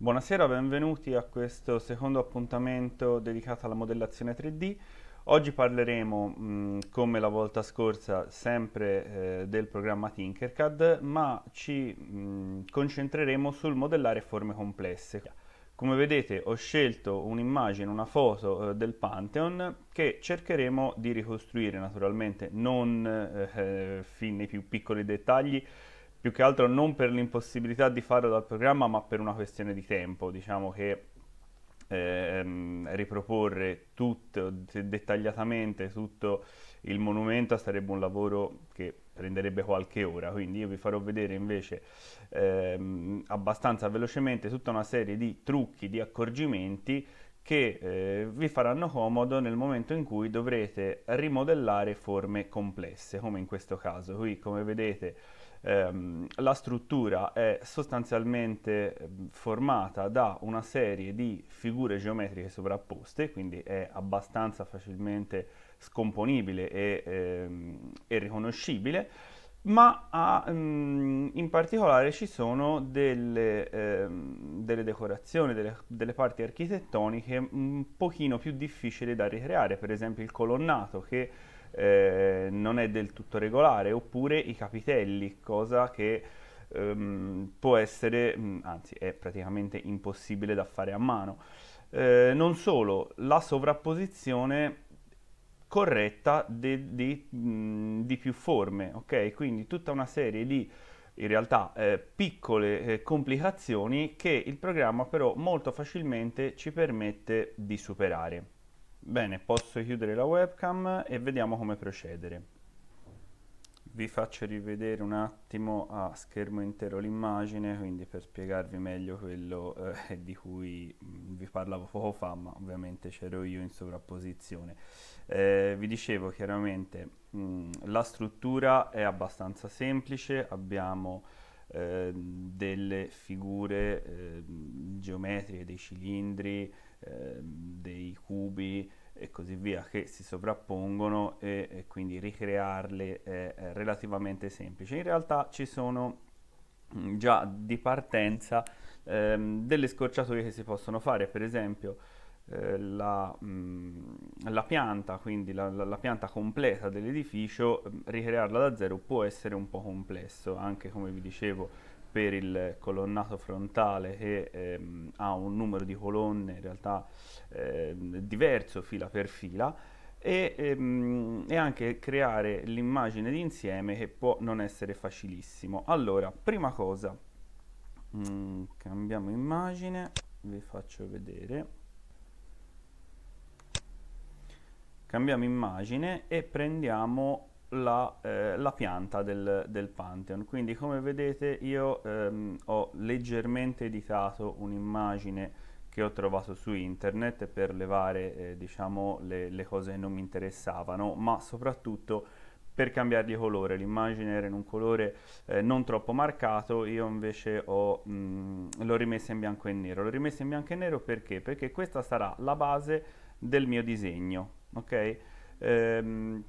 Buonasera, benvenuti a questo secondo appuntamento dedicato alla modellazione 3D. Oggi parleremo, mh, come la volta scorsa, sempre eh, del programma Tinkercad, ma ci mh, concentreremo sul modellare forme complesse. Come vedete ho scelto un'immagine, una foto eh, del Pantheon che cercheremo di ricostruire naturalmente non eh, fin nei più piccoli dettagli, più che altro non per l'impossibilità di farlo dal programma, ma per una questione di tempo. Diciamo che ehm, riproporre tutto dettagliatamente tutto il monumento sarebbe un lavoro che prenderebbe qualche ora, quindi io vi farò vedere invece ehm, abbastanza velocemente tutta una serie di trucchi, di accorgimenti che eh, vi faranno comodo nel momento in cui dovrete rimodellare forme complesse, come in questo caso. Qui, come vedete, ehm, la struttura è sostanzialmente ehm, formata da una serie di figure geometriche sovrapposte, quindi è abbastanza facilmente scomponibile e, ehm, e riconoscibile, ma ha, um, in particolare ci sono delle, ehm, delle decorazioni, delle, delle, parti architettoniche un pochino più difficili da ricreare, per esempio il colonnato che eh, non è del tutto regolare, oppure i capitelli, cosa che ehm, può essere, mm, anzi è praticamente impossibile da fare a mano. Eh, non solo, la sovrapposizione corretta mm, di, più forme, ok? Quindi tutta una serie di in realtà eh, piccole eh, complicazioni che il programma però molto facilmente ci permette di superare. Bene, posso chiudere la webcam e vediamo come procedere. Vi faccio rivedere un attimo a schermo intero l'immagine, quindi per spiegarvi meglio quello eh, di cui mm, vi parlavo poco fa, ma ovviamente c'ero io in sovrapposizione. Eh, vi dicevo chiaramente, mh, mm, la struttura è abbastanza semplice, abbiamo eh, delle figure eh, geometriche, dei cilindri, eh, dei cubi e così via che si sovrappongono e, e quindi ricrearle è, è, relativamente semplice. In realtà ci sono mm, già di partenza ehm, delle scorciatoie che si possono fare, per esempio eh, la, mh, mm, la, pianta, quindi la, la, la pianta completa dell'edificio, mm, ricrearla da zero può essere un po' complesso, anche come vi dicevo per il colonnato frontale che ehm, ha un numero di colonne in realtà ehm, diverso fila per fila e, ehm, e, anche creare l'immagine d'insieme che può non essere facilissimo. Allora, prima cosa, mh, mm, cambiamo immagine, vi faccio vedere. Cambiamo immagine e prendiamo la, eh, la pianta del, del, Pantheon. Quindi come vedete io ehm, ho leggermente editato un'immagine che ho trovato su internet per levare eh, diciamo le, le, cose che non mi interessavano, ma soprattutto per cambiargli colore. L'immagine era in un colore eh, non troppo marcato, io invece mh, l'ho rimessa in bianco e nero. L'ho rimessa in bianco e nero perché? Perché questa sarà la base del mio disegno, ok? Ehm,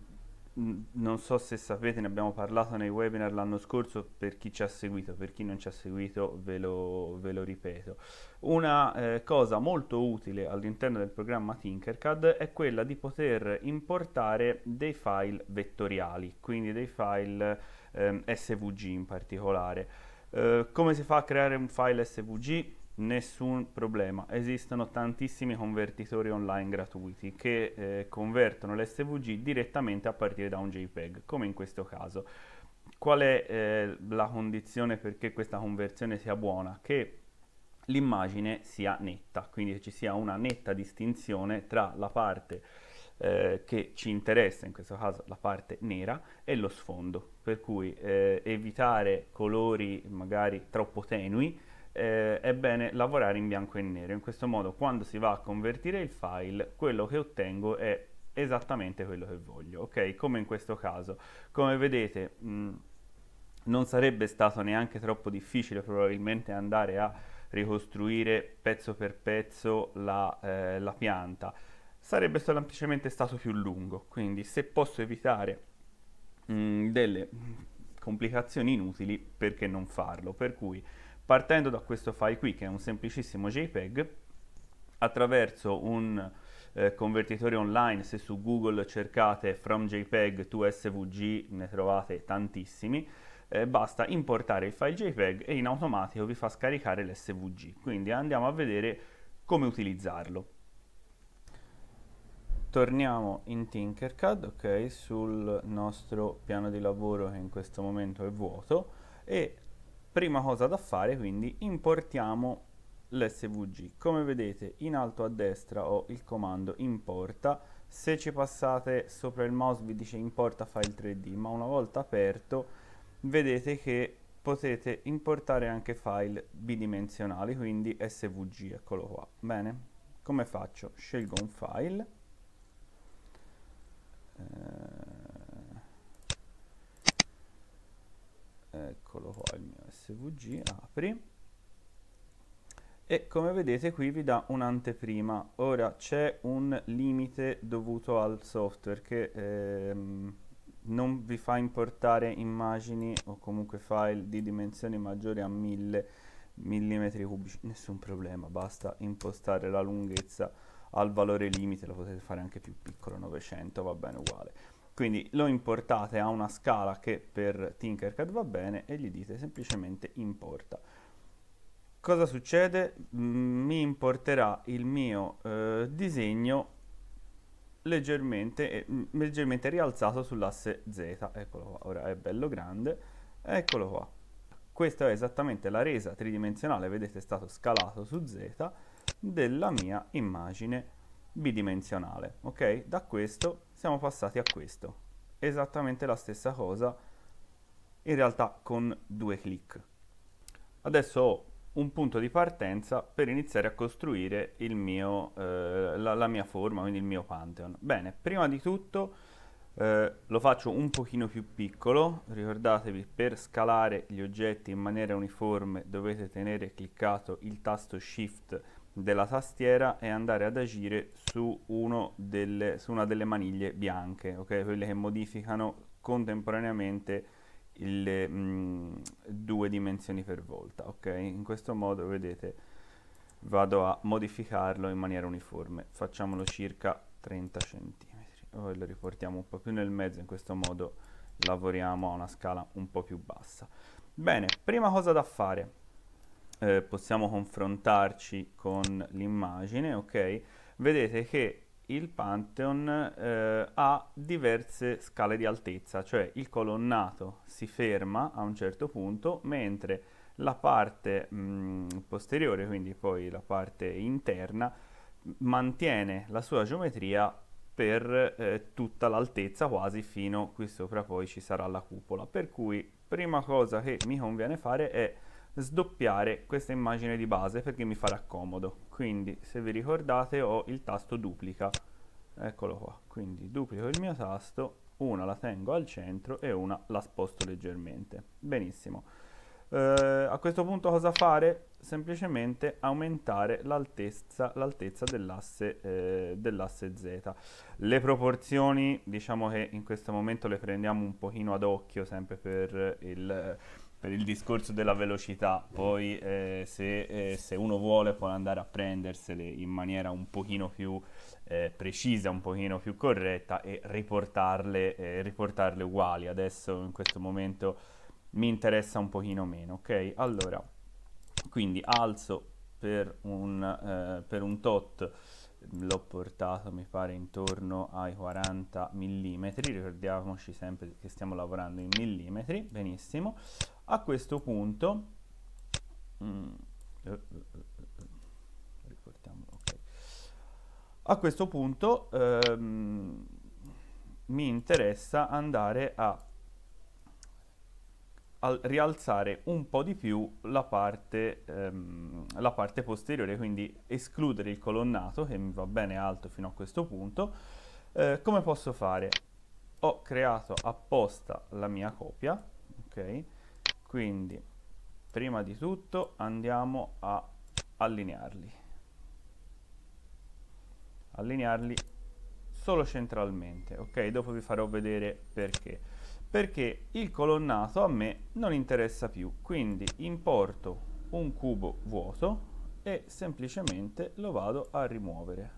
non so se sapete, ne abbiamo parlato nei webinar l'anno scorso per chi ci ha seguito, per chi non ci ha seguito ve lo, ve lo ripeto. Una eh, cosa molto utile all'interno del programma Tinkercad è quella di poter importare dei file vettoriali, quindi dei file eh, SVG in particolare. Eh, come si fa a creare un file SVG? Nessun problema. Esistono tantissimi convertitori online gratuiti che eh, convertono l'SVG direttamente a partire da un JPEG, come in questo caso. Qual è eh, la condizione perché questa conversione sia buona? Che l'immagine sia netta, quindi ci sia una netta distinzione tra la parte eh, che ci interessa, in questo caso la parte nera, e lo sfondo, per cui eh, evitare colori magari troppo tenui, eh, è bene lavorare in bianco e nero. In questo modo quando si va a convertire il file, quello che ottengo è esattamente quello che voglio, ok? Come in questo caso. Come vedete mh, non sarebbe stato neanche troppo difficile probabilmente andare a ricostruire pezzo per pezzo la, eh, la pianta. Sarebbe semplicemente stato più lungo, quindi se posso evitare mh, delle complicazioni inutili, perché non farlo? Per cui partendo da questo file qui che è un semplicissimo JPEG attraverso un eh, convertitore online se su Google cercate from JPEG to SVG ne trovate tantissimi eh, basta importare il file JPEG e in automatico vi fa scaricare l'SVG quindi andiamo a vedere come utilizzarlo. Torniamo in Tinkercad ok sul nostro piano di lavoro che in questo momento è vuoto e prima cosa da fare quindi importiamo l'SVG. Come vedete in alto a destra ho il comando importa, se ci passate sopra il mouse vi dice importa file 3D, ma una volta aperto vedete che potete importare anche file bidimensionali, quindi SVG, eccolo qua. Bene, come faccio? Scelgo un file, eh, eccolo qua il mio SVG, apri, e come vedete qui vi dà un'anteprima. Ora c'è un limite dovuto al software che ehm, non vi fa importare immagini o comunque file di dimensioni maggiori a 1000 mm cubici, nessun problema, basta impostare la lunghezza al valore limite, lo potete fare anche più piccolo, 900 va bene uguale. Quindi lo importate a una scala che per Tinkercad va bene e gli dite semplicemente importa cosa succede? Mm, mi importerà il mio eh, disegno leggermente, eh, leggermente rialzato sull'asse Z. Eccolo qua, ora è bello grande. Eccolo qua. Questa è esattamente la resa tridimensionale, vedete è stato scalato su Z, della mia immagine bidimensionale. Ok? Da questo siamo passati a questo. Esattamente la stessa cosa, in realtà con due clic. Adesso ho un punto di partenza per iniziare a costruire mio, eh, la, la, mia forma, quindi il mio Pantheon. Bene, prima di tutto eh, lo faccio un pochino più piccolo, ricordatevi per scalare gli oggetti in maniera uniforme dovete tenere cliccato il tasto Shift della tastiera e andare ad agire su, delle, su una delle maniglie bianche, okay? quelle che modificano contemporaneamente le mh, mm, due dimensioni per volta, ok? In questo modo, vedete, vado a modificarlo in maniera uniforme. Facciamolo circa 30 cm. Poi lo riportiamo un po' più nel mezzo, in questo modo lavoriamo a una scala un po' più bassa. Bene, prima cosa da fare, eh, possiamo confrontarci con l'immagine, ok? Vedete che il Pantheon eh, ha diverse scale di altezza, cioè il colonnato si ferma a un certo punto, mentre la parte mh, posteriore, quindi poi la parte interna, mantiene la sua geometria per eh, tutta l'altezza quasi fino qui sopra poi ci sarà la cupola per cui prima cosa che mi conviene fare è sdoppiare questa immagine di base perché mi farà comodo. Quindi se vi ricordate ho il tasto duplica. Eccolo qua. Quindi duplico il mio tasto una la tengo al centro e una la sposto leggermente. Benissimo. Eh, a questo punto cosa fare? semplicemente aumentare l'altezza, dell'asse, eh, dell'asse Z. Le proporzioni diciamo che in questo momento le prendiamo un pochino ad occhio sempre per il per il discorso della velocità, poi eh, se, eh, se, uno vuole può andare a prendersele in maniera un pochino più eh, precisa, un pochino più corretta e riportarle, eh, riportarle uguali. Adesso in questo momento mi interessa un pochino meno, ok? Allora, quindi alzo per un, eh, per un tot l'ho portato mi pare intorno ai 40 mm ricordiamoci sempre che stiamo lavorando in millimetri benissimo a questo punto mm, eh, eh, okay. a questo punto ehm, mi interessa andare a rialzare un po' di più la parte, ehm, la parte posteriore, quindi escludere il colonnato che mi va bene alto fino a questo punto. Eh, come posso fare? Ho creato apposta la mia copia, ok? Quindi prima di tutto andiamo a allinearli. Allinearli solo centralmente, ok? Dopo vi farò vedere perché perché il colonnato a me non interessa più, quindi importo un cubo vuoto e semplicemente lo vado a rimuovere.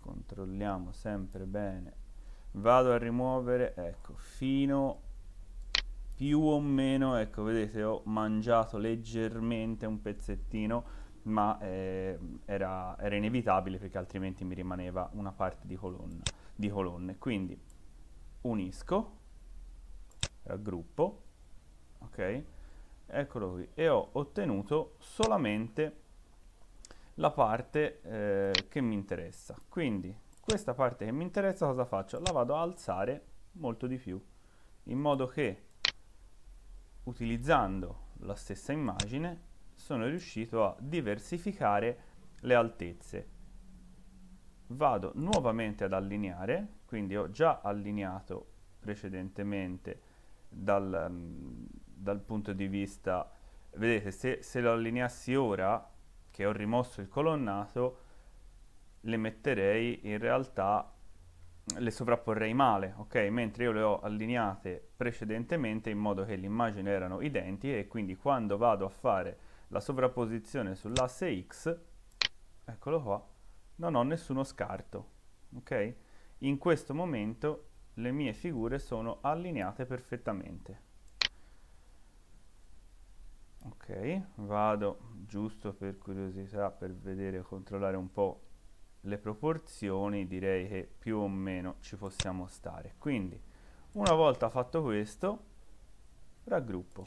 Controlliamo sempre bene. Vado a rimuovere ecco fino più o meno ecco vedete ho mangiato leggermente un pezzettino ma eh, era, era, inevitabile perché altrimenti mi rimaneva una parte di, colonna, di colonne. Quindi unisco. Raggruppo. Ok. Eccolo qui. E ho ottenuto solamente la parte eh, che mi interessa. Quindi questa parte che mi interessa cosa faccio? la vado a alzare molto di più in modo che utilizzando la stessa immagine sono riuscito a diversificare le altezze. Vado nuovamente ad allineare quindi ho già allineato precedentemente dal, dal punto di vista vedete se, se lo allineassi ora che ho rimosso il colonnato le metterei in realtà le sovrapporrei male, ok? Mentre io le ho allineate precedentemente in modo che le immagini erano identiche e quindi quando vado a fare la sovrapposizione sull'asse X, eccolo qua, non ho nessuno scarto, ok? In questo momento le mie figure sono allineate perfettamente. Ok, vado giusto per curiosità, per vedere, controllare un po' le proporzioni, direi che più o meno ci possiamo stare. Quindi, una volta fatto questo, raggruppo.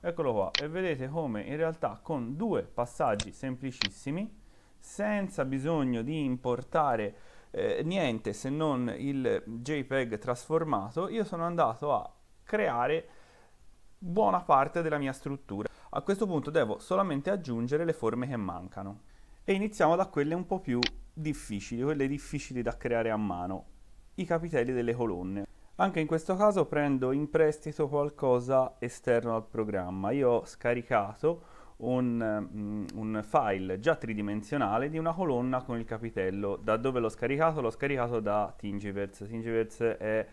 Eccolo qua, e vedete come in realtà con due passaggi semplicissimi, senza bisogno di importare eh, niente se non il JPEG trasformato, io sono andato a creare buona parte della mia struttura. A questo punto devo solamente aggiungere le forme che mancano. E iniziamo da quelle un po' più difficili, quelle difficili da creare a mano, i capitelli delle colonne. Anche in questo caso prendo in prestito qualcosa esterno al programma. Io ho scaricato un, um, un, file già tridimensionale di una colonna con il capitello. Da dove l'ho scaricato? L'ho scaricato da Thingiverse. Thingiverse è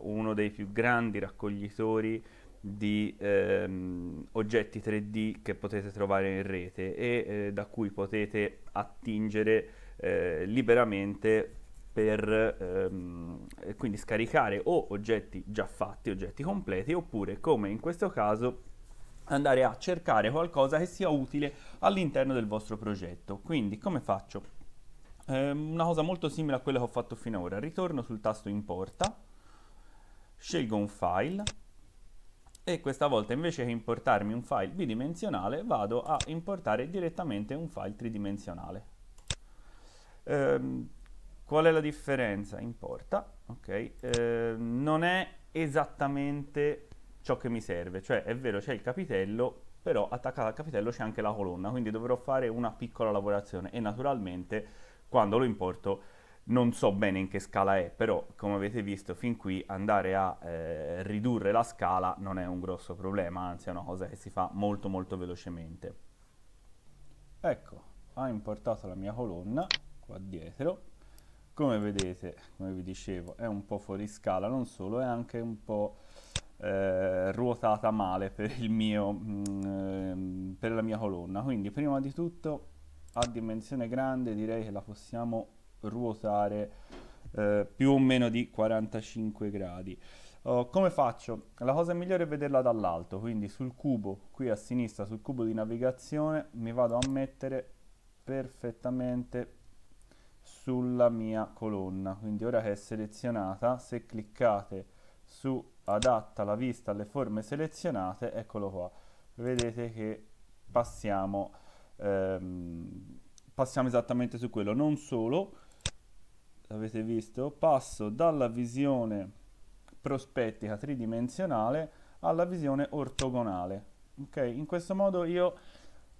uno dei più grandi raccoglitori di ehm, oggetti 3D che potete trovare in rete e eh, da cui potete attingere eh, liberamente per ehm, quindi scaricare o oggetti già fatti, oggetti completi, oppure come in questo caso andare a cercare qualcosa che sia utile all'interno del vostro progetto. Quindi come faccio? Eh, una cosa molto simile a quella che ho fatto finora. Ritorno sul tasto importa, scelgo un file e questa volta invece che importarmi un file bidimensionale vado a importare direttamente un file tridimensionale. Ehm, qual è la differenza? Importa, ok, ehm, non è esattamente ciò che mi serve, cioè è vero c'è il capitello, però attaccato al capitello c'è anche la colonna, quindi dovrò fare una piccola lavorazione e naturalmente quando lo importo non so bene in che scala è, però come avete visto fin qui andare a eh, ridurre la scala non è un grosso problema, anzi è una cosa che si fa molto molto velocemente. Ecco, ha importato la mia colonna qua dietro. Come vedete, come vi dicevo, è un po' fuori scala, non solo, è anche un po' eh, ruotata male per, mio, mh, eh, per la mia colonna. Quindi prima di tutto a dimensione grande direi che la possiamo ruotare eh, più o meno di 45 gradi. Uh, come faccio? La cosa migliore è vederla dall'alto, quindi sul cubo, qui a sinistra, sul cubo di navigazione, mi vado a mettere perfettamente sulla mia colonna. Quindi ora che è selezionata, se cliccate su adatta la vista alle forme selezionate, eccolo qua. Vedete che passiamo, ehm, passiamo esattamente su quello. Non solo, avete visto, passo dalla visione prospettica tridimensionale alla visione ortogonale. Ok, in questo modo io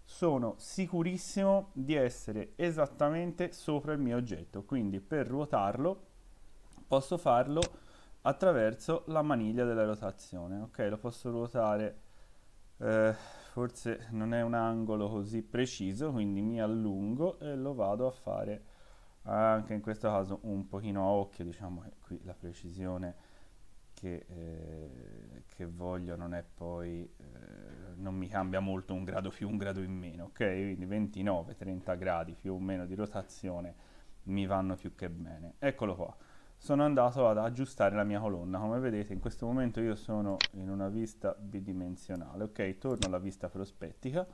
sono sicurissimo di essere esattamente sopra il mio oggetto, quindi per ruotarlo posso farlo attraverso la maniglia della rotazione. Ok, lo posso ruotare, eh, forse non è un angolo così preciso, quindi mi allungo e lo vado a fare anche in questo caso un pochino a occhio diciamo che qui la precisione che, eh, che voglio non è poi, eh, non mi cambia molto un grado più, un grado in meno, ok? Quindi 29-30 gradi più o meno di rotazione mi vanno più che bene. Eccolo qua. Sono andato ad aggiustare la mia colonna. Come vedete in questo momento io sono in una vista bidimensionale. Ok, torno alla vista prospettica.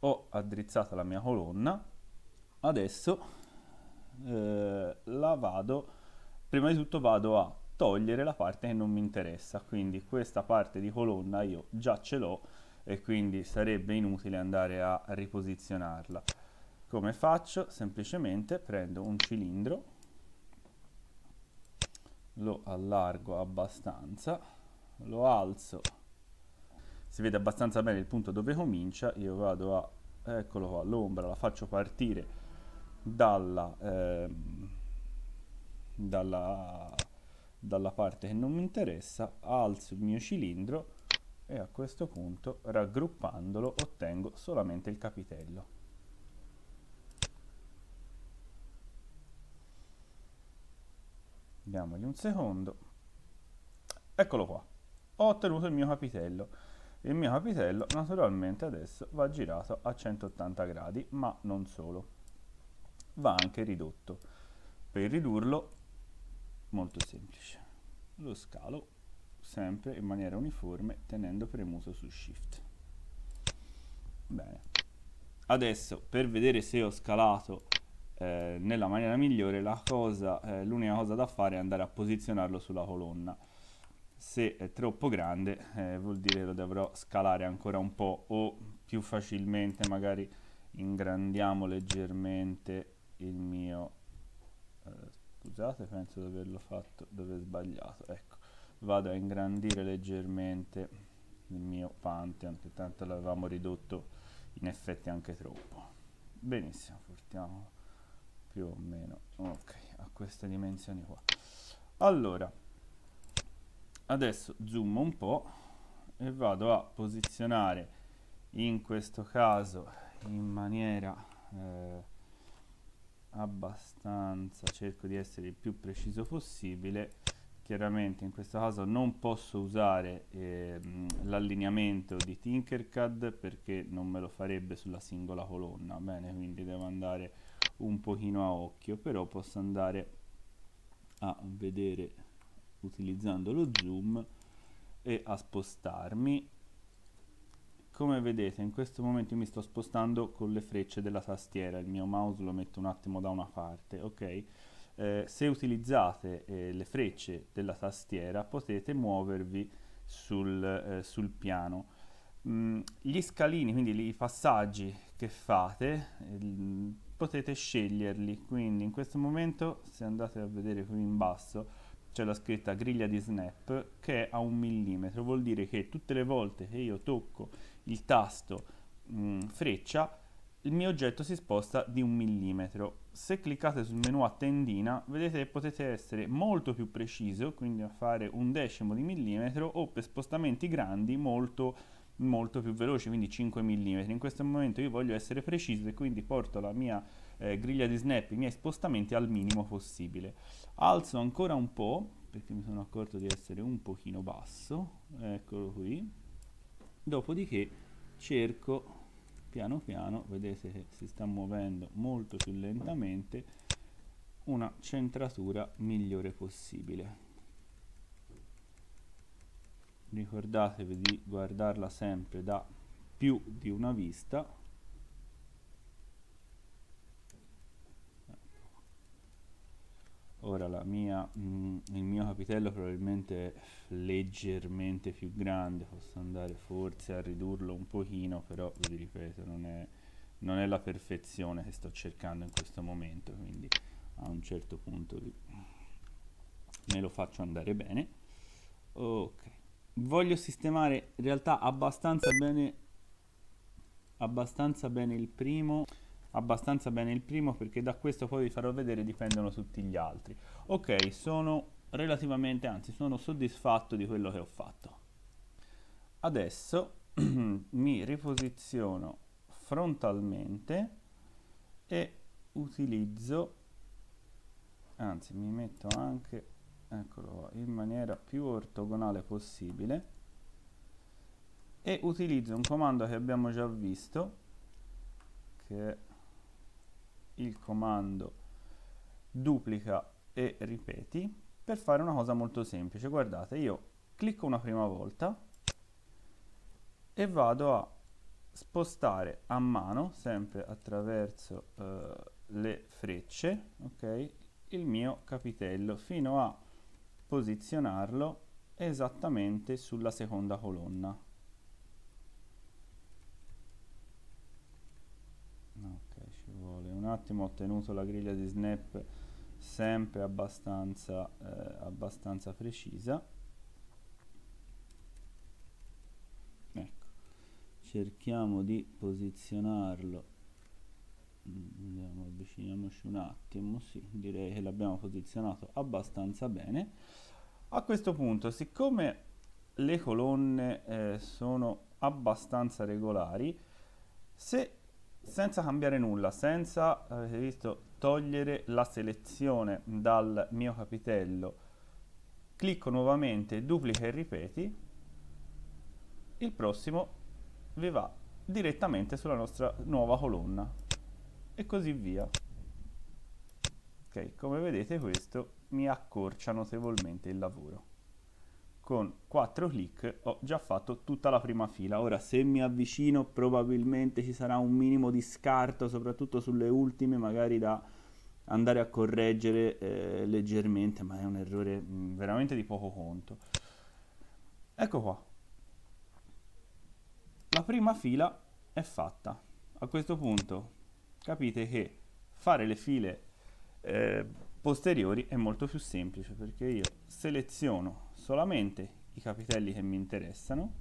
Ho addrizzato la mia colonna. Adesso eh, la vado prima di tutto vado a togliere la parte che non mi interessa, quindi questa parte di colonna io già ce l'ho e quindi sarebbe inutile andare a riposizionarla. Come faccio? Semplicemente prendo un cilindro, lo allargo abbastanza, lo alzo, si vede abbastanza bene il punto dove comincia, io vado a, eccolo qua, l'ombra la faccio partire dalla... Ehm, dalla, dalla parte che non mi interessa, alzo il mio cilindro e a questo punto raggruppandolo ottengo solamente il capitello. Diamogli un secondo. Eccolo qua. Ho ottenuto il mio capitello. Il mio capitello naturalmente adesso va girato a 180 gradi, ma non solo. Va anche ridotto. Per ridurlo molto semplice lo scalo sempre in maniera uniforme tenendo premuto su shift bene adesso per vedere se ho scalato eh, nella maniera migliore cosa eh, l'unica cosa da fare è andare a posizionarlo sulla colonna. Se è troppo grande eh, vuol dire che lo dovrò scalare ancora un po' o più facilmente magari ingrandiamo leggermente il mio eh, scusate penso di averlo fatto dove sbagliato. Ecco vado a ingrandire leggermente il mio Pantheon che tanto l'avevamo ridotto in effetti anche troppo. Benissimo portiamo più o meno. Ok a queste dimensioni qua. Allora adesso zoom un po' e vado a posizionare in questo caso in maniera eh, abbastanza, cerco di essere il più preciso possibile. Chiaramente in questo caso non posso usare ehm, l'allineamento di Tinkercad perché non me lo farebbe sulla singola colonna, bene, quindi devo andare un pochino a occhio, però posso andare a vedere utilizzando lo zoom e a spostarmi come vedete in questo momento mi sto spostando con le frecce della tastiera, il mio mouse lo metto un attimo da una parte, ok? Eh, se utilizzate eh, le frecce della tastiera potete muovervi sul, eh, sul piano. Mm, gli scalini, quindi i passaggi che fate, potete sceglierli, quindi in questo momento se andate a vedere qui in basso c'è la scritta griglia di snap che è a un millimetro, vuol dire che tutte le volte che io tocco il tasto mh, mm, freccia, il mio oggetto si sposta di un millimetro. Se cliccate sul menu a tendina, vedete che potete essere molto più preciso, quindi a fare un decimo di millimetro, o per spostamenti grandi molto, molto più veloci, quindi 5 mm. In questo momento io voglio essere preciso e quindi porto la mia eh, griglia di snap, i miei spostamenti al minimo possibile. Alzo ancora un po', perché mi sono accorto di essere un pochino basso, eccolo qui dopodiché cerco piano piano vedete che si sta muovendo molto più lentamente una centratura migliore possibile ricordatevi di guardarla sempre da più di una vista. Ora mia, mh, mm, il mio capitello probabilmente è leggermente più grande posso andare forse a ridurlo un pochino però vi ripeto non è, non è la perfezione che sto cercando in questo momento quindi a un certo punto me lo faccio andare bene. Ok voglio sistemare in realtà abbastanza bene abbastanza bene il primo abbastanza bene il primo perché da questo poi vi farò vedere dipendono tutti gli altri. Ok sono relativamente anzi sono soddisfatto di quello che ho fatto. Adesso mi riposiziono frontalmente e utilizzo anzi mi metto anche eccolo in maniera più ortogonale possibile. E utilizzo un comando che abbiamo già visto che è il comando duplica e ripeti per fare una cosa molto semplice. Guardate io clicco una prima volta e vado a spostare a mano sempre attraverso eh, le frecce ok? Il mio capitello fino a posizionarlo esattamente sulla seconda colonna. Ok, ci vuole. Un attimo, ho tenuto la griglia di snap sempre abbastanza, eh, abbastanza precisa. Ecco, cerchiamo di posizionarlo. Andiamo avviciniamoci un attimo. Sì direi che l'abbiamo posizionato abbastanza bene a questo punto siccome le colonne eh, sono abbastanza regolari se senza cambiare nulla senza avete visto togliere la selezione dal mio capitello clicco nuovamente duplica e ripeti il prossimo vi va direttamente sulla nostra nuova colonna e così via. Ok, come vedete questo mi accorcia notevolmente il lavoro. Con 4 clic ho già fatto tutta la prima fila. Ora se mi avvicino probabilmente ci sarà un minimo di scarto, soprattutto sulle ultime, magari da andare a correggere eh, leggermente, ma è un errore mh, mm, veramente di poco conto. Ecco qua. La prima fila è fatta. A questo punto capite che fare le file eh, posteriori è molto più semplice perché io seleziono solamente i capitelli che mi interessano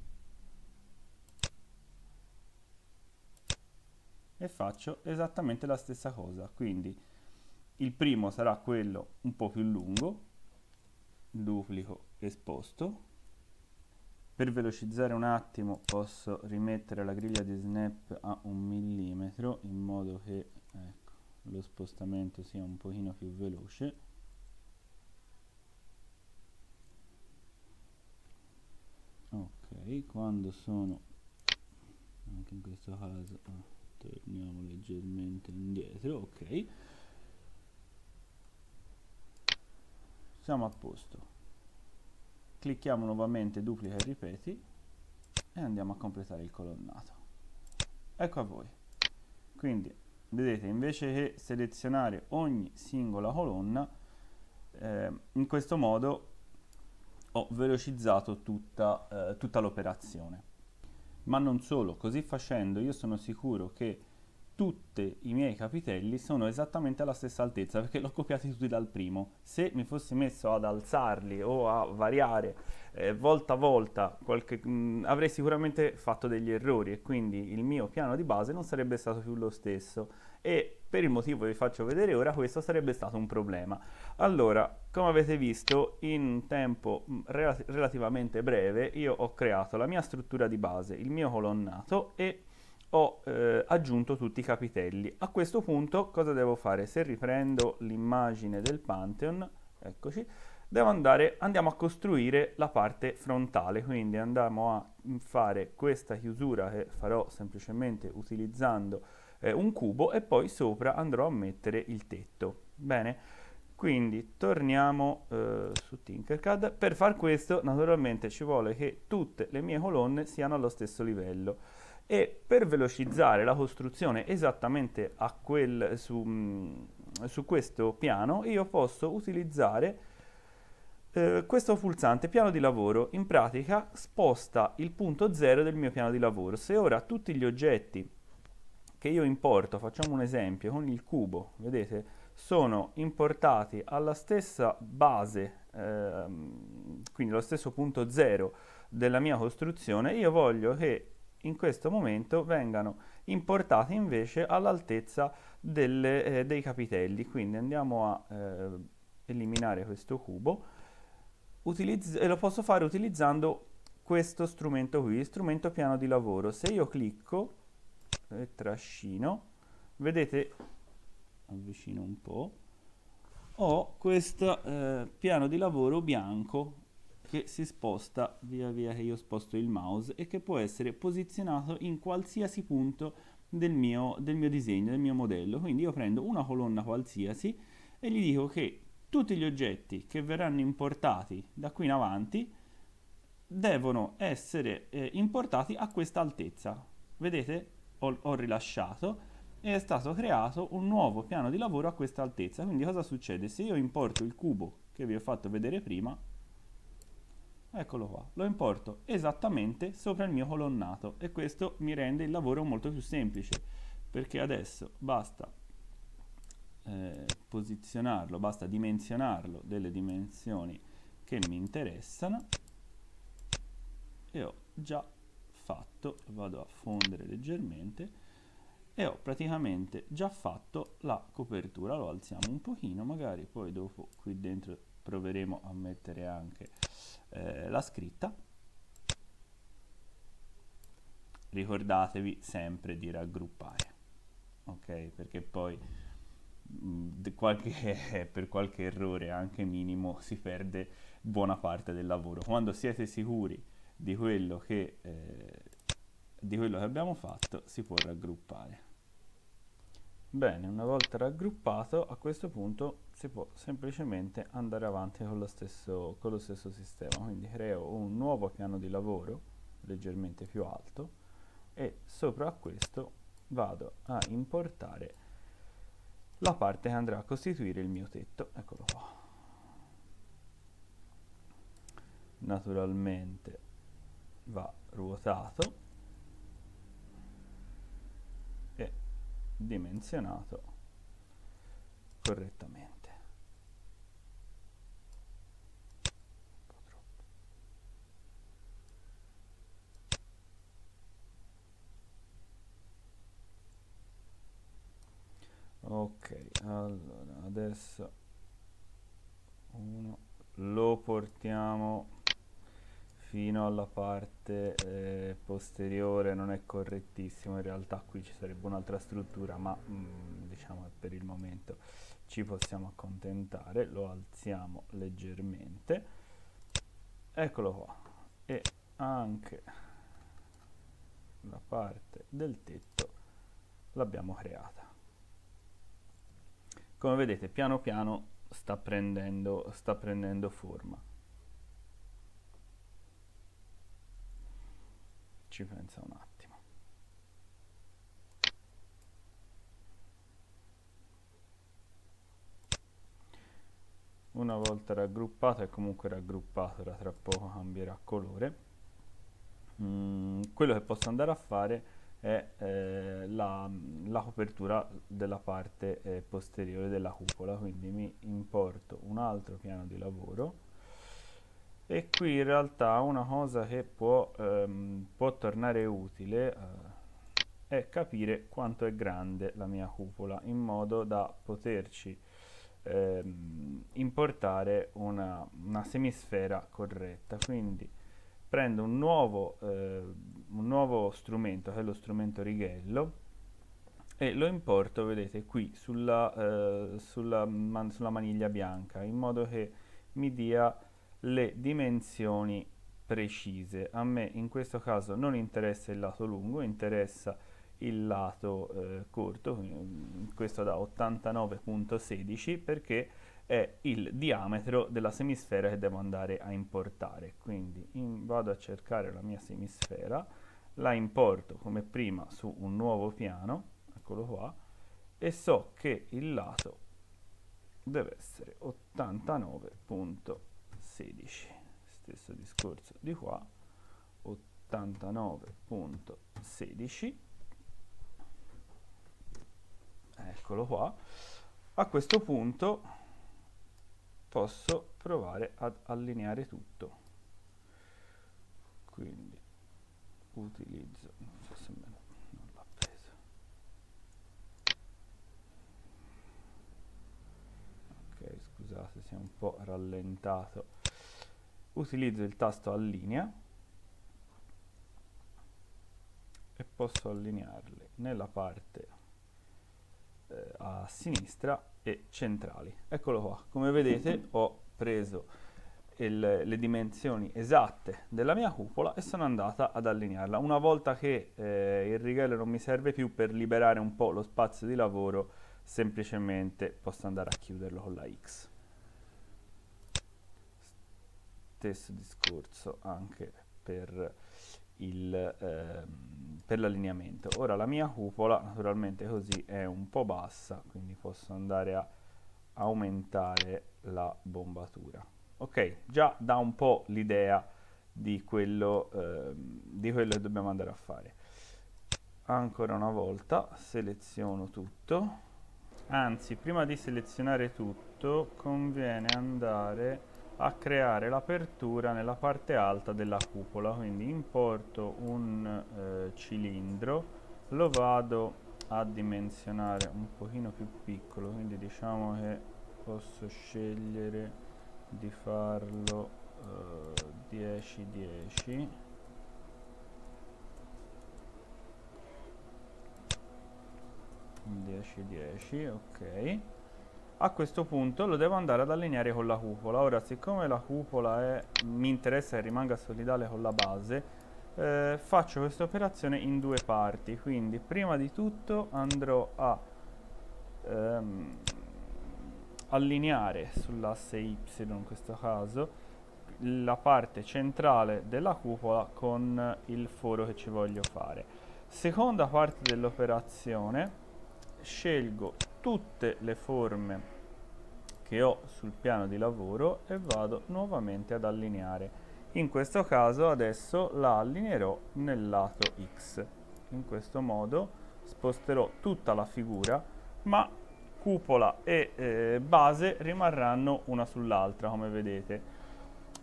e faccio esattamente la stessa cosa. Quindi il primo sarà quello un po' più lungo duplico e sposto per velocizzare un attimo posso rimettere la griglia di snap a un millimetro in modo che lo spostamento sia un pochino più veloce. Ok, quando sono, anche in questo caso, oh, torniamo leggermente indietro, ok. Siamo a posto clicchiamo nuovamente duplica e ripeti e andiamo a completare il colonnato ecco a voi quindi vedete invece che selezionare ogni singola colonna eh, in questo modo ho velocizzato tutta, eh, tutta l'operazione. Ma non solo così facendo io sono sicuro che tutti i miei capitelli sono esattamente alla stessa altezza perché l'ho copiati tutti dal primo. Se mi fossi messo ad alzarli o a variare eh, volta a volta qualche, mh, mm, avrei sicuramente fatto degli errori e quindi il mio piano di base non sarebbe stato più lo stesso e per il motivo che vi faccio vedere ora questo sarebbe stato un problema. Allora, come avete visto, in tempo mm, rel relativamente breve io ho creato la mia struttura di base, il mio colonnato e ho eh, aggiunto tutti i capitelli. A questo punto cosa devo fare? Se riprendo l'immagine del Pantheon, eccoci, devo andare, andiamo a costruire la parte frontale, quindi andiamo a fare questa chiusura che farò semplicemente utilizzando eh, un cubo e poi sopra andrò a mettere il tetto. Bene? Quindi torniamo eh, su Tinkercad. Per far questo naturalmente ci vuole che tutte le mie colonne siano allo stesso livello e per velocizzare la costruzione esattamente quel, su, mm, su, questo piano io posso utilizzare eh, questo pulsante piano di lavoro. In pratica sposta il punto zero del mio piano di lavoro. Se ora tutti gli oggetti che io importo facciamo un esempio con il cubo vedete sono importati alla stessa base ehm, quindi allo stesso punto zero della mia costruzione io voglio che in questo momento vengano importati invece all'altezza eh, dei capitelli. Quindi andiamo a eh, eliminare questo cubo e lo posso fare utilizzando questo strumento qui, strumento piano di lavoro. Se io clicco e trascino, vedete, avvicino un po', ho questo eh, piano di lavoro bianco che si sposta via via che io sposto il mouse e che può essere posizionato in qualsiasi punto del mio, del mio disegno, del mio modello. Quindi io prendo una colonna qualsiasi e gli dico che tutti gli oggetti che verranno importati da qui in avanti devono essere eh, importati a questa altezza. Vedete? Ho, ho rilasciato e è stato creato un nuovo piano di lavoro a questa altezza. Quindi cosa succede? Se io importo il cubo che vi ho fatto vedere prima, eccolo qua, lo importo esattamente sopra il mio colonnato e questo mi rende il lavoro molto più semplice perché adesso basta eh, posizionarlo, basta dimensionarlo delle dimensioni che mi interessano e ho già fatto, vado a fondere leggermente e ho praticamente già fatto la copertura, lo alziamo un pochino magari, poi dopo qui dentro proveremo a mettere anche eh, la scritta. Ricordatevi sempre di raggruppare ok? Perché poi mh, mm, qualche, per qualche errore anche minimo si perde buona parte del lavoro. Quando siete sicuri di quello che, eh, di quello che abbiamo fatto si può raggruppare. Bene, una volta raggruppato, a questo punto si può semplicemente andare avanti con lo stesso, con lo stesso sistema. Quindi creo un nuovo piano di lavoro leggermente più alto e sopra a questo vado a importare la parte che andrà a costituire il mio tetto. Eccolo qua. Naturalmente va ruotato dimensionato correttamente. Ok, allora adesso uno lo portiamo fino alla parte eh, posteriore non è correttissimo, in realtà qui ci sarebbe un'altra struttura, ma mh, mm, diciamo per il momento ci possiamo accontentare, lo alziamo leggermente, eccolo qua, e anche la parte del tetto l'abbiamo creata. Come vedete piano piano sta prendendo, sta prendendo forma. ci pensa un attimo. Una volta raggruppato è comunque raggruppato, da tra poco cambierà colore. Mm, quello che posso andare a fare è eh, la, la, copertura della parte eh, posteriore della cupola, quindi mi importo un altro piano di lavoro. E qui in realtà una cosa che può, ehm, può tornare utile eh, è capire quanto è grande la mia cupola in modo da poterci ehm, importare una, una, semisfera corretta. Quindi prendo un nuovo, eh, un nuovo strumento che è lo strumento righello e lo importo vedete qui sulla, eh, sulla, man sulla maniglia bianca in modo che mi dia le dimensioni precise. A me in questo caso non interessa il lato lungo, interessa il lato eh, corto, questo da 89.16 perché è il diametro della semisfera che devo andare a importare. Quindi in, vado a cercare la mia semisfera, la importo come prima su un nuovo piano, eccolo qua, e so che il lato deve essere 89.16. 16 stesso discorso di qua 89.16 eccolo qua. A questo punto posso provare ad allineare tutto. Quindi utilizzo. Non so se me non l'ha preso. Ok scusate si è un po' rallentato. Utilizzo il tasto allinea e posso allinearle nella parte eh, a sinistra e centrali. Eccolo qua, come vedete ho preso il, le dimensioni esatte della mia cupola e sono andata ad allinearla. Una volta che eh, il righello non mi serve più per liberare un po' lo spazio di lavoro, semplicemente posso andare a chiuderlo con la X. Stesso discorso anche per eh, per l'allineamento. Ora la mia cupola naturalmente così è un po' bassa, quindi posso andare a aumentare la bombatura. Ok, già dà un po' l'idea di quello, eh, di quello che dobbiamo andare a fare. Ancora una volta seleziono tutto, anzi prima di selezionare tutto conviene andare a creare l'apertura nella parte alta della cupola. Quindi importo un eh, cilindro lo vado a dimensionare un pochino più piccolo. Quindi diciamo che posso scegliere di farlo eh, 10 10 10 10 ok. A questo punto lo devo andare ad allineare con la cupola. Ora siccome la cupola è, mi interessa che rimanga solidale con la base eh, faccio questa operazione in due parti. Quindi prima di tutto andrò a ehm, allineare sull'asse y in questo caso la parte centrale della cupola con il foro che ci voglio fare seconda parte dell'operazione scelgo tutte le forme che ho sul piano di lavoro e vado nuovamente ad allineare. In questo caso adesso la allineerò nel lato X. In questo modo sposterò tutta la figura, ma cupola e eh, base rimarranno una sull'altra, come vedete.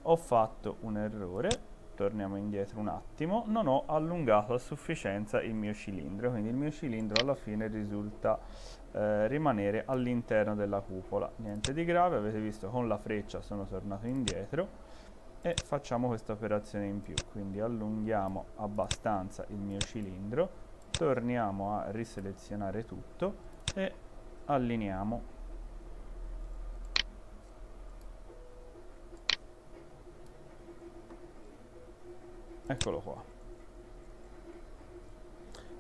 Ho fatto un errore, torniamo indietro un attimo, non ho allungato a sufficienza il mio cilindro, quindi il mio cilindro alla fine risulta eh, rimanere all'interno della cupola. Niente di grave, avete visto con la freccia sono tornato indietro e facciamo questa operazione in più, quindi allunghiamo abbastanza il mio cilindro, torniamo a riselezionare tutto e allineiamo eccolo qua.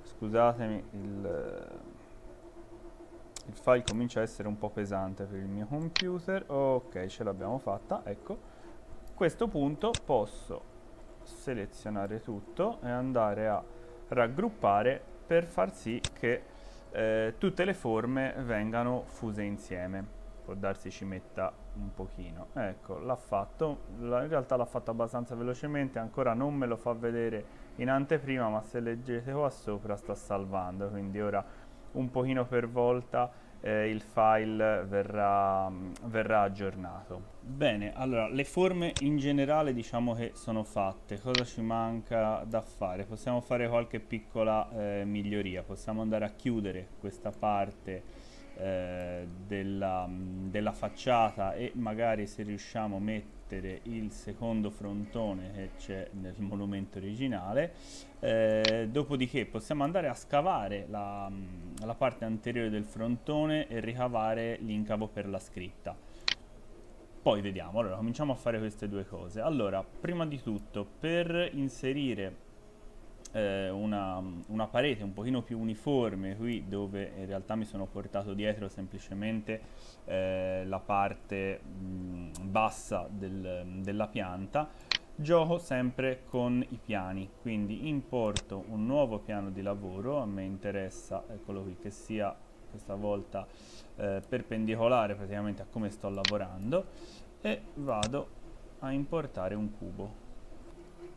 Scusatemi il il file comincia a essere un po' pesante per il mio computer. Ok ce l'abbiamo fatta ecco. A questo punto posso selezionare tutto e andare a raggruppare per far sì che eh, tutte le forme vengano fuse insieme. Può darsi ci metta un pochino. Ecco l'ha fatto. In realtà l'ha fatto abbastanza velocemente. Ancora non me lo fa vedere in anteprima ma se leggete qua sopra sta salvando. Quindi ora un pochino per volta eh, il file verrà, verrà, aggiornato. Bene, allora le forme in generale diciamo che sono fatte, cosa ci manca da fare? Possiamo fare qualche piccola eh, miglioria, possiamo andare a chiudere questa parte eh, della, della facciata e magari se riusciamo mettere mettere il secondo frontone che c'è nel monumento originale eh, dopodiché possiamo andare a scavare la, la parte anteriore del frontone e ricavare l'incavo per la scritta. Poi vediamo, allora cominciamo a fare queste due cose. Allora, prima di tutto, per inserire eh, una, una, parete un pochino più uniforme qui dove in realtà mi sono portato dietro semplicemente eh, la parte mh, bassa del, della pianta gioco sempre con i piani. Quindi importo un nuovo piano di lavoro a me interessa eccolo qui che sia questa volta eh, perpendicolare praticamente a come sto lavorando e vado a importare un cubo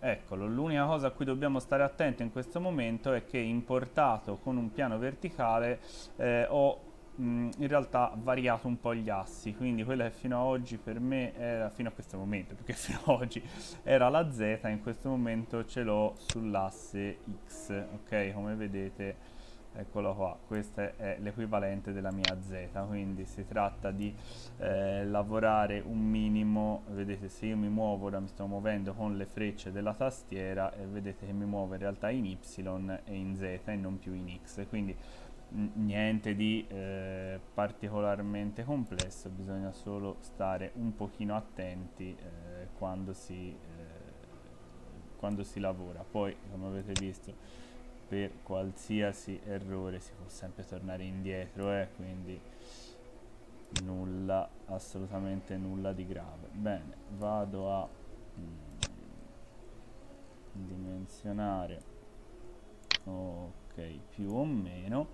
Eccolo, l'unica cosa a cui dobbiamo stare attenti in questo momento è che importato con un piano verticale eh, ho in realtà variato un po' gli assi, quindi quella che fino ad oggi per me era, fino a questo momento, perché fino ad oggi era la Z, in questo momento ce l'ho sull'asse X, ok? Come vedete eccolo qua, questo è l'equivalente della mia Z, quindi si tratta di eh, lavorare un minimo, vedete se io mi muovo, ora mi sto muovendo con le frecce della tastiera e vedete che mi muovo in realtà in Y e in Z e non più in X, quindi niente di eh, particolarmente complesso, bisogna solo stare un pochino attenti eh, quando, si, eh, quando si lavora. Poi, come avete visto, per qualsiasi errore si può sempre tornare indietro, eh, quindi nulla, assolutamente nulla di grave. Bene, vado a mm, dimensionare ok più o meno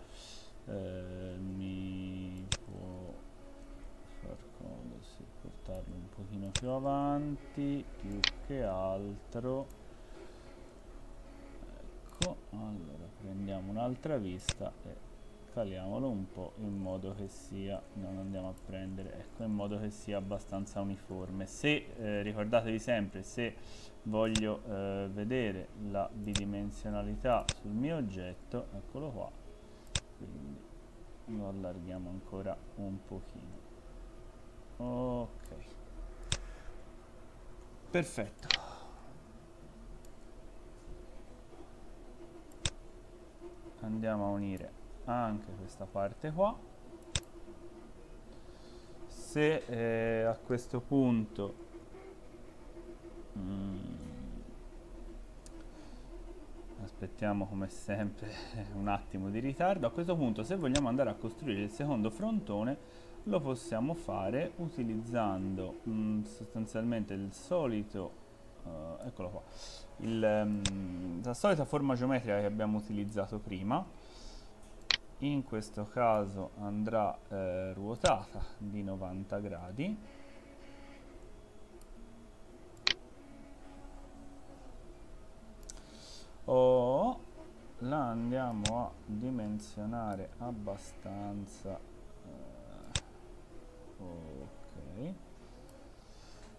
eh, mi può far comodo sì, portarlo un pochino più avanti più che altro ecco allora prendiamo un'altra vista e caliamolo un po' in modo che sia non andiamo a prendere ecco in modo che sia abbastanza uniforme. Se eh, ricordatevi sempre se voglio eh, vedere la bidimensionalità sul mio oggetto eccolo qua. Quindi lo allarghiamo ancora un pochino. Ok. Perfetto andiamo a unire anche questa parte qua se eh, a questo punto Mm. Aspettiamo come sempre un attimo di ritardo. A questo punto se vogliamo andare a costruire il secondo frontone lo possiamo fare utilizzando mm, sostanzialmente il solito, uh, eccolo qua, il, um, la solita forma geometrica che abbiamo utilizzato prima. In questo caso andrà eh, ruotata di 90 gradi o la andiamo a dimensionare abbastanza eh, ok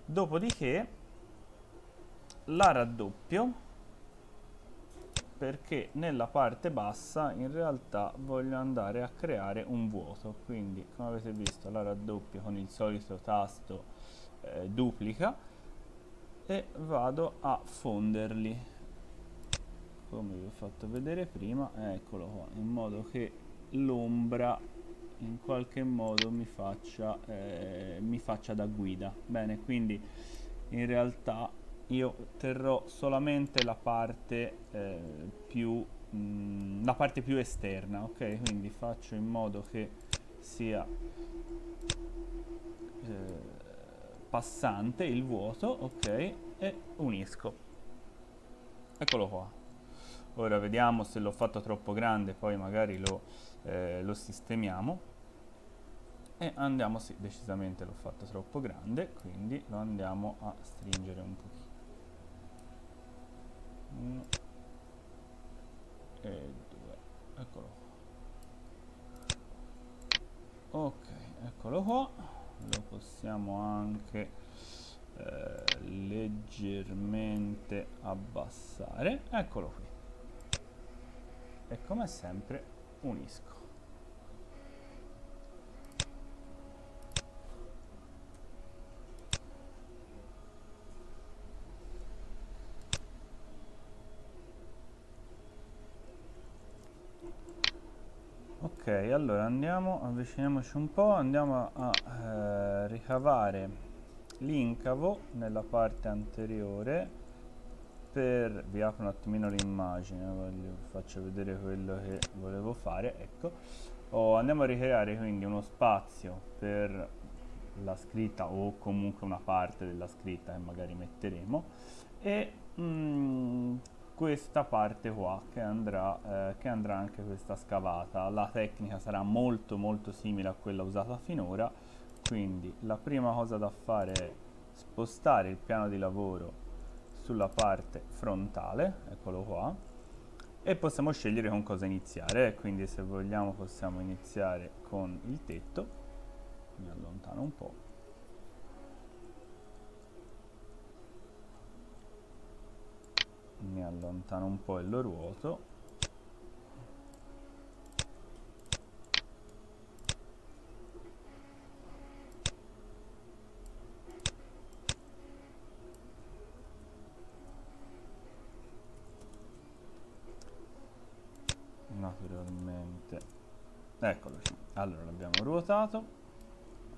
dopodiché la raddoppio perché nella parte bassa in realtà voglio andare a creare un vuoto. Quindi come avete visto la raddoppio con il solito tasto eh, duplica e vado a fonderli. Come vi ho fatto vedere prima eccolo qua in modo che l'ombra in qualche modo mi faccia, eh, mi faccia da guida. Bene quindi in realtà io terrò solamente la parte eh, più mh, mm, la parte più esterna ok? Quindi faccio in modo che sia eh, passante il vuoto ok? E unisco. Eccolo qua. Ora vediamo se l'ho fatto troppo grande poi magari lo, eh, lo sistemiamo. E andiamo, sì, decisamente l'ho fatto troppo grande, quindi lo andiamo a stringere un pochino. Uno e due, eccolo qua. Ok, eccolo qua. Lo possiamo anche eh, leggermente abbassare. Eccolo qui e come sempre unisco. Ok, allora andiamo, avviciniamoci un po', andiamo a eh, ricavare l'incavo nella parte anteriore per vi apro un attimino l'immagine vi faccio vedere quello che volevo fare ecco. Oh, andiamo a ricreare quindi uno spazio per la scritta o comunque una parte della scritta che magari metteremo e mm, questa parte qua che andrà, eh, che andrà anche questa scavata. La tecnica sarà molto molto simile a quella usata finora. Quindi la prima cosa da fare è spostare il piano di lavoro sulla parte frontale, eccolo qua, e possiamo scegliere con cosa iniziare, quindi se vogliamo possiamo iniziare con il tetto, mi allontano un po', mi allontano un po' e lo ruoto, naturalmente. Eccoloci allora l'abbiamo ruotato.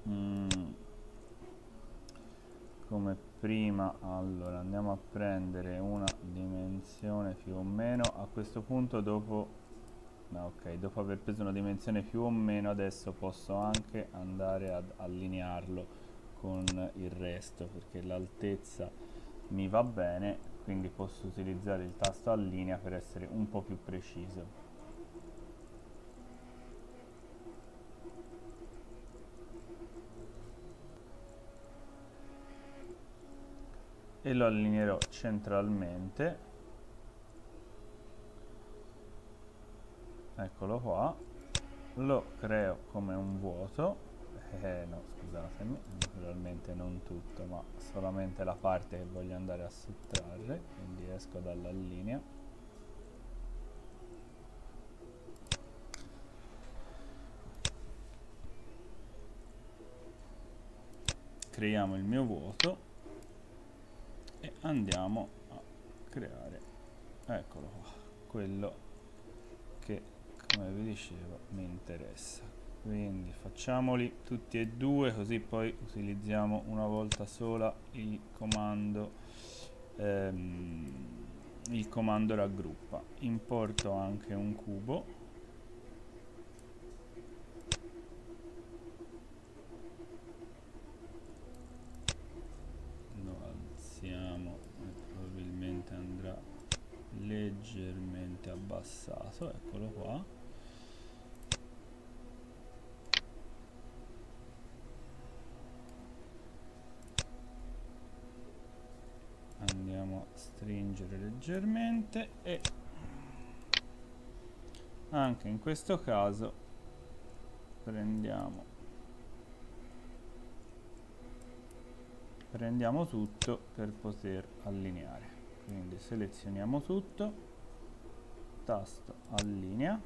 Mm. come prima allora andiamo a prendere una dimensione più o meno. A questo punto dopo no, ok dopo aver preso una dimensione più o meno adesso posso anche andare ad allinearlo con il resto perché l'altezza mi va bene quindi posso utilizzare il tasto allinea per essere un po' più preciso e lo allineerò centralmente. Eccolo qua. Lo creo come un vuoto. Eh no scusatemi naturalmente non tutto ma solamente la parte che voglio andare a sottrarre quindi esco dalla linea. Creiamo il mio vuoto andiamo a creare eccolo qua quello che come vi dicevo mi interessa. Quindi facciamoli tutti e due così poi utilizziamo una volta sola il comando ehm, il comando raggruppa. Importo anche un cubo lo alziamo e probabilmente andrà abbassato eccolo qua. Andiamo a stringere leggermente e anche in questo caso prendiamo prendiamo tutto per poter allineare. Quindi selezioniamo tutto tasto allinea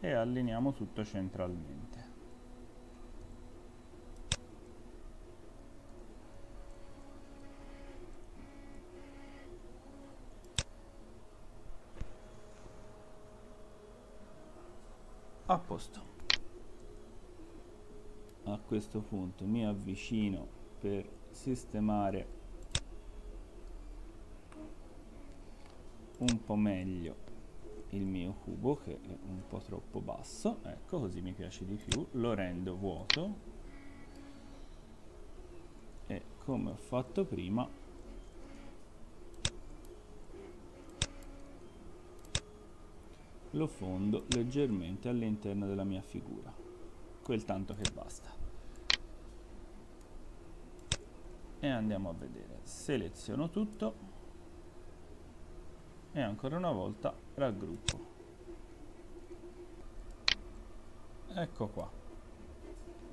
e allineiamo tutto centralmente. A posto. A questo punto mi avvicino per sistemare un po' meglio il mio cubo che è un po' troppo basso. Ecco così mi piace di più. Lo rendo vuoto. E come ho fatto prima lo fondo leggermente all'interno della mia figura. Quel tanto che basta. E andiamo a vedere. Seleziono tutto e ancora una volta raggruppo. Ecco qua.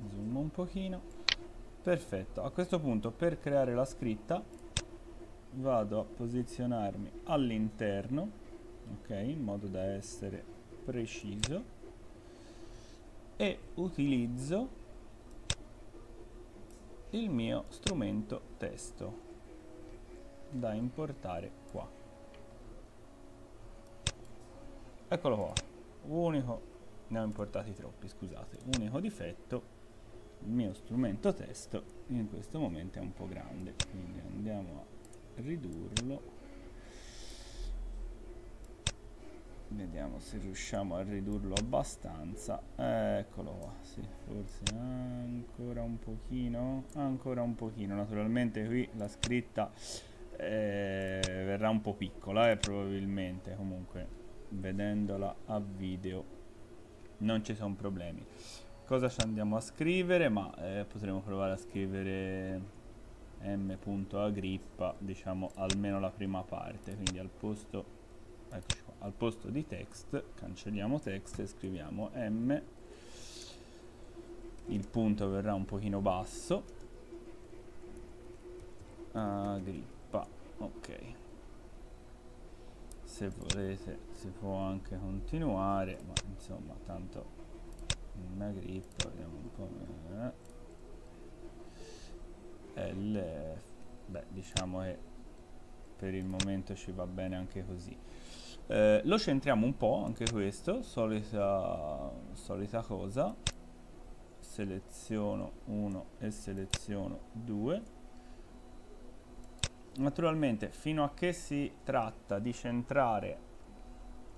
Zoom un pochino. Perfetto. A questo punto per creare la scritta vado a posizionarmi all'interno ok in modo da essere preciso e utilizzo il mio strumento testo da importare qua eccolo qua. Unico ne ho importati troppi scusate. Unico difetto il mio strumento testo in questo momento è un po' grande quindi andiamo a ridurlo. Vediamo se riusciamo a ridurlo abbastanza. Eccolo qua sì, forse ancora un pochino ancora un pochino. Naturalmente qui la scritta eh, verrà un po' piccola eh, probabilmente. Comunque vedendola a video. Non ci sono problemi. Cosa ci andiamo a scrivere? Ma eh, potremo provare a scrivere m.agrippa diciamo almeno la prima parte. Quindi al posto qua, al posto di text cancelliamo text e scriviamo m. Il punto verrà un pochino basso. Agrippa ok se volete si può anche continuare ma insomma tanto una grippa vediamo un po' eh. L beh diciamo che per il momento ci va bene anche così Eh, lo centriamo un po', anche questo, solita, solita cosa. Seleziono 1 e seleziono 2. Naturalmente, fino a che si tratta di centrare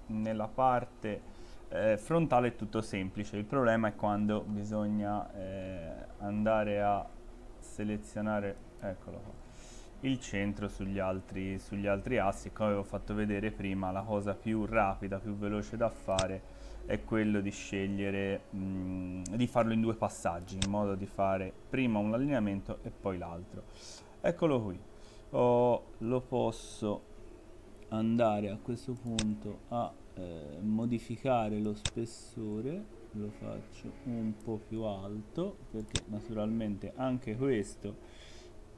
nella parte eh, frontale è tutto semplice, il problema è quando bisogna eh, andare a selezionare, eccolo qua, il centro sugli altri, sugli altri assi, come avevo fatto vedere prima, la cosa più rapida, più veloce da fare è quello di scegliere, mh, di farlo in due passaggi, in modo di fare prima un allineamento e poi l'altro. Eccolo qui, oh, lo posso andare a questo punto a eh, modificare lo spessore lo faccio un po' più alto perché naturalmente anche questo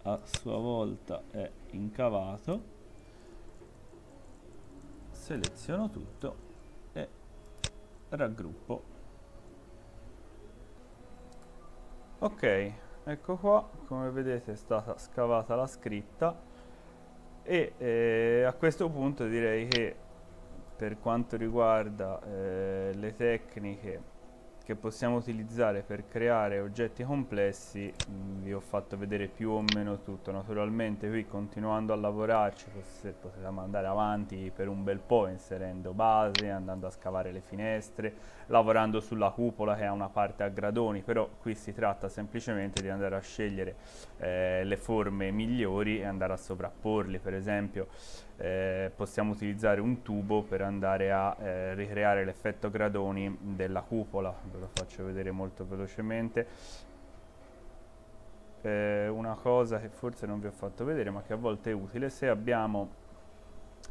a sua volta è incavato. Seleziono tutto e raggruppo. Ok ecco qua come vedete è stata scavata la scritta e eh, a questo punto direi che per quanto riguarda eh, le tecniche che possiamo utilizzare per creare oggetti complessi mm, vi ho fatto vedere più o meno tutto. Naturalmente qui continuando a lavorarci possiamo andare avanti per un bel po' inserendo base andando a scavare le finestre lavorando sulla cupola che ha una parte a gradoni però qui si tratta semplicemente di andare a scegliere eh, le forme migliori e andare a sovrapporli. Per esempio eh, possiamo utilizzare un tubo per andare a eh, ricreare l'effetto gradoni della cupola, ve lo faccio vedere molto velocemente. Eh, una cosa che forse non vi ho fatto vedere ma che a volte è utile, se abbiamo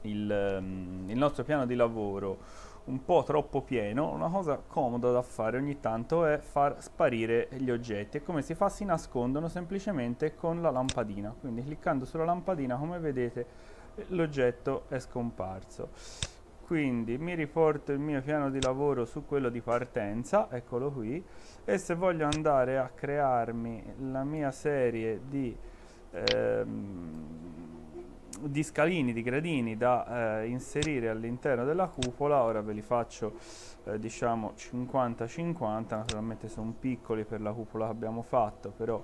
il, um, il nostro piano di lavoro un po' troppo pieno, una cosa comoda da fare ogni tanto è far sparire gli oggetti e come si fa? Si nascondono semplicemente con la lampadina, quindi cliccando sulla lampadina come vedete l'oggetto è scomparso. Quindi mi riporto il mio piano di lavoro su quello di partenza, eccolo qui, e se voglio andare a crearmi la mia serie di, ehm, di scalini, di gradini da eh, inserire all'interno della cupola, ora ve li faccio eh, diciamo 50-50, naturalmente sono piccoli per la cupola che abbiamo fatto, però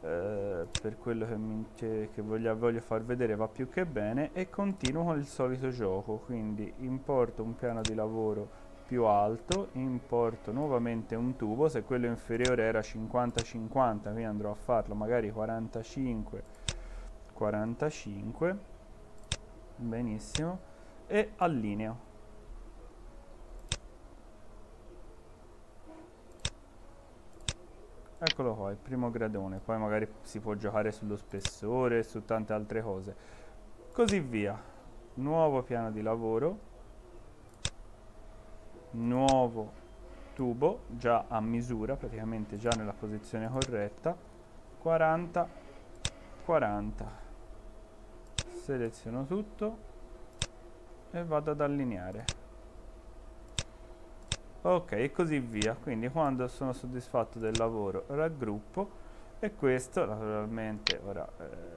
eh, per quello che, mi, che, che voglio, voglio, far vedere va più che bene e continuo con il solito gioco quindi importo un piano di lavoro più alto importo nuovamente un tubo se quello inferiore era 50-50 quindi andrò a farlo magari 45 45 benissimo e allineo Eccolo qua, il primo gradone, poi magari si può giocare sullo spessore su tante altre cose. Così via. Nuovo piano di lavoro. Nuovo tubo, già a misura, praticamente già nella posizione corretta. 40, 40. Seleziono tutto e vado ad allineare ok e così via. Quindi quando sono soddisfatto del lavoro raggruppo e questo naturalmente ora eh,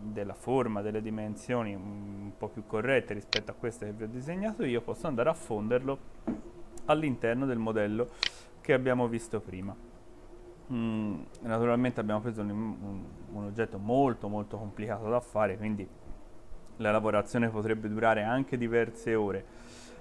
della forma delle dimensioni un po' più corrette rispetto a queste che vi ho disegnato io posso andare a fonderlo all'interno del modello che abbiamo visto prima. Mm, naturalmente abbiamo preso un, un, un oggetto molto molto complicato da fare quindi la lavorazione potrebbe durare anche diverse ore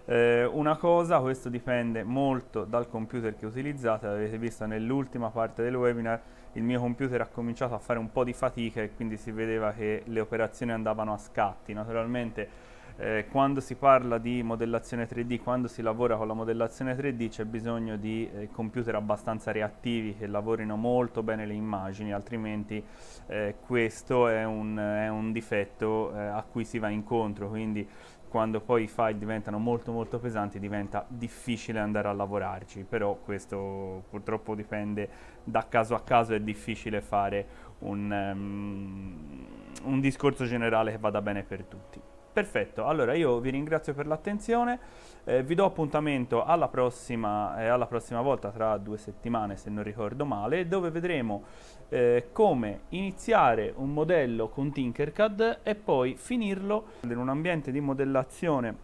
eh, una cosa, questo dipende molto dal computer che utilizzate, avete visto nell'ultima parte del webinar il mio computer ha cominciato a fare un po' di fatica e quindi si vedeva che le operazioni andavano a scatti. Naturalmente eh, quando si parla di modellazione 3D, quando si lavora con la modellazione 3D c'è bisogno di eh, computer abbastanza reattivi che lavorino molto bene le immagini, altrimenti eh, questo è un, è un difetto eh, a cui si va incontro. Quindi quando poi i file diventano molto molto pesanti diventa difficile andare a lavorarci, però questo purtroppo dipende da caso a caso, è difficile fare un, um, un discorso generale che vada bene per tutti. Perfetto, allora io vi ringrazio per l'attenzione, eh, vi do appuntamento alla prossima, eh, alla prossima, volta tra due settimane se non ricordo male, dove vedremo eh, come iniziare un modello con Tinkercad e poi finirlo in un ambiente di modellazione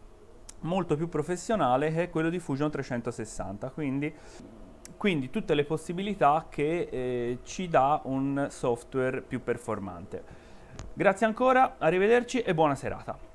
molto più professionale che è quello di Fusion 360, quindi, quindi tutte le possibilità che eh, ci dà un software più performante. Grazie ancora, arrivederci e buona serata.